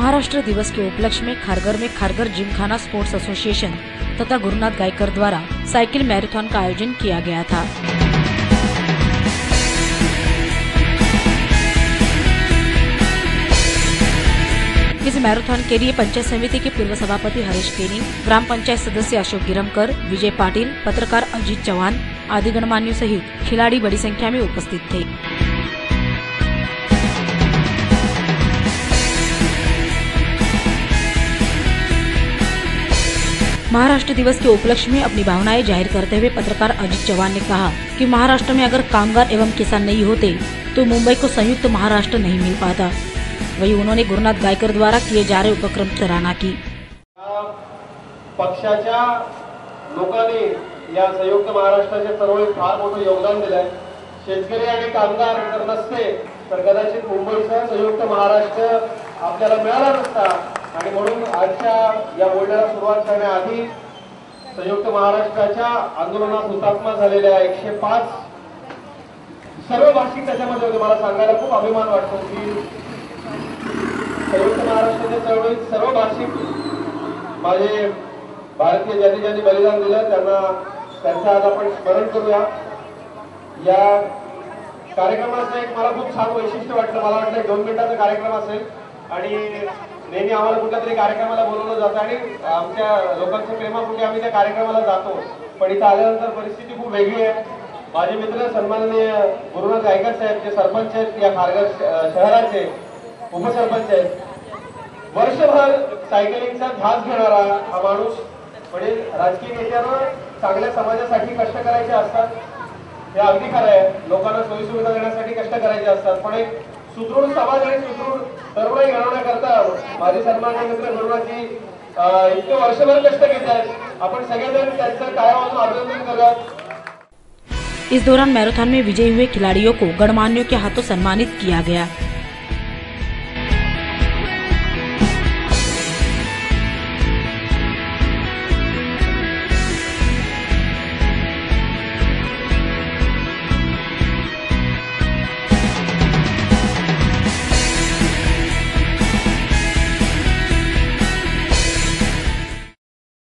महाराष्ट्र दिवस के उपलक्ष्य में खारगर में खारगर जिमखाना स्पोर्ट्स एसोसिएशन तथा गुरुनाथ गायकर द्वारा साइकिल मैराथन का आयोजन किया गया था। इस मैराथन के लिए पंचायत समिति के पूर्व सभापति हरीश केनी, ग्राम पंचायत सदस्य अशोक गिरमकर, विजय पाटिल, पत्रकार अजीत चौहान आदि गणमान्यों सहित खिलाड़ी बड़ी संख्या में उपस्थित थे। महाराष्ट्र दिवस के उपलक्ष्य में अपनी भावनाएँ ज़ाहिर करते हुए पत्रकार अजित चौहान ने कहा कि महाराष्ट्र में अगर कामगार एवं किसान नहीं होते तो मुंबई को संयुक्त महाराष्ट्र नहीं मिल पाता। वही उन्होंने गुरुनाथ गायकर द्वारा किए जा रहे उपक्रम सराहना की। पक्षाच्या लोकांनी या संयुक्त योगदान कदाचित संयुक्त महाराष्ट्र मिळाला नसता. आणि म्हणून आजच्या या बोलण्याला सुरुवात करण्याआधी संयुक्त महाराष्ट्राच्या आंदोलनात हुतात्मा झालेल्या एकशे पाच सर्व भाषिक त्याच्यामध्ये होते. मला सांगायला खूप अभिमान वाटतो की संयुक्त महाराष्ट्राच्या चळवळीत सर्व भाषिक माझे भारतीय ज्यांनी ज्यांनी बलिदान दिलं त्यांना त्यांचं आज आपण स्मरण करूया. या कार्यक्रमाचं एक मला खूप छान वैशिष्ट्य वाटलं. मला वाटलं दोन मिनिटाचा कार्यक्रम असेल आणि नेहमी आम्हाला कुठल्या तरी कार्यक्रमाला बोलवलं जातं आणि आमच्या लोकांच्या प्रेमापुढे आम्ही त्या कार्यक्रमाला जातो. पण इथं आल्यानंतर परिस्थिती खूप वेगळी आहे. माझे मित्र सन्माननीय गुरुनाथ गायकर साहेब जे सरपंच आहेत या खारघर शहराचे उपसरपंच आहेत. वर्षभर सायकलिंगचा ध्यास घेणारा हा माणूस म्हणजे राजकीय नेत्यांना चांगल्या समाजासाठी कष्ट करायचे असतात. हे अगदी खरं आहे. लोकांना सोयीसुविधा देण्यासाठी कष्ट करायचे असतात. पण एक सुदृढ समाज आणि सुदृढ तरुणाई घडवण्याकरता मित्र वर्षभर कष्ट अभिनंदन इस दौरान मैराथन में विजयी हुए खिलाड़ियों को गणमान्यों के हाथों सम्मानित किया गया।